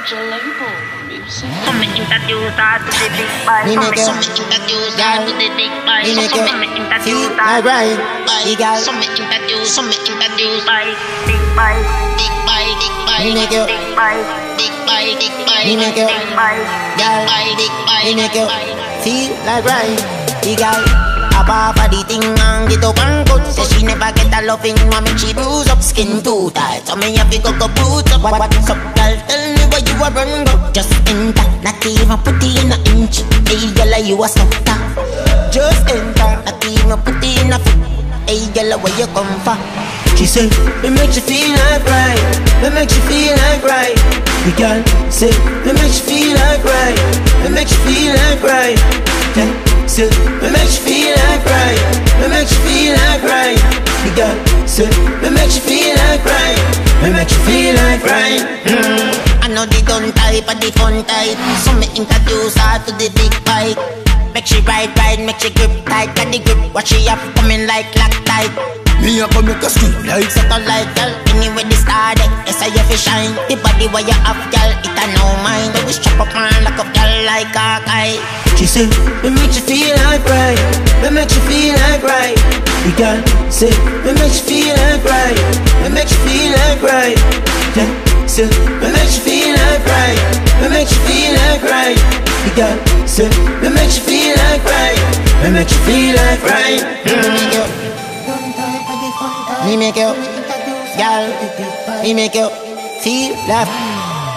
Majah Label. Music. Some introduce her to the big boy. Me Some make you- her to the you introduce feel like right. You got you- you- you. So what's up, girl? Tell you run go. Just enter, not even put in a inch. Hey, girl, you a sucker. Just enter, not even put in a foot. Hey, girl, where you come from? She said, it makes you feel like right. It makes you feel like right. The girl said, it makes you feel like right. It makes you feel like right. Yeah, said, it makes you feel like right. It makes you feel like right. The girl said, it makes you feel like right. It makes you feel like right. I know the done type and the fun type. So me introduce her to the big bike. Make she ride, ride, make she grip tight. Got the grip, what she have coming like lock tight. Me a come make a scream like Settle like girl, anyway the star deck. Yes, I have to shine. The body where you have, girl, it a no mind. We strap up man, lock up girl like a kite. She said, it makes you feel like right. It makes you feel like right. The girl said, it makes you feel like right. It makes you feel like right. Yeah, said, it makes you feel like right. It makes you feel like right. The girl said, it makes you feel like right. It makes you feel like right. Me make you, girl. Me make you feel like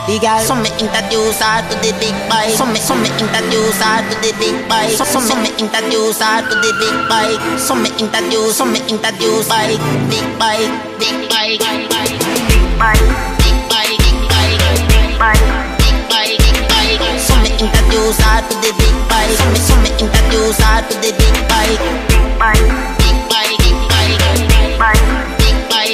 the girl. So me introduce her to the big boy. So me, so me introduce her to the big boy. So, so, so me introduce her to the big boy. So me introduce, so me introduce boy, big big boy, big boy, Big boy, big boy, introduce her to the big boy. So me, so me introduce her to the big. Big Big big big big big.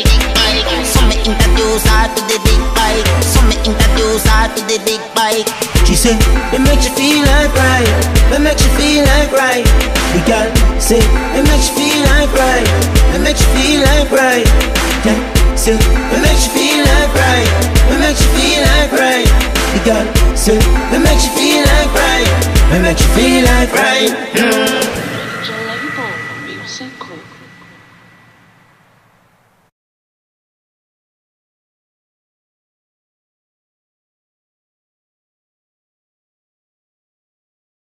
So me introduce her to the big boy. So me introduce her to the big boy. She said, it makes you feel like right. It makes you feel like right. The girl said, it makes you feel like right. It makes you feel like right. Yeah, said, it makes you feel like right. It makes you feel like right. The girl said, it makes you feel like right. It makes you feel like right.